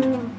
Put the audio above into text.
Mm-hmm.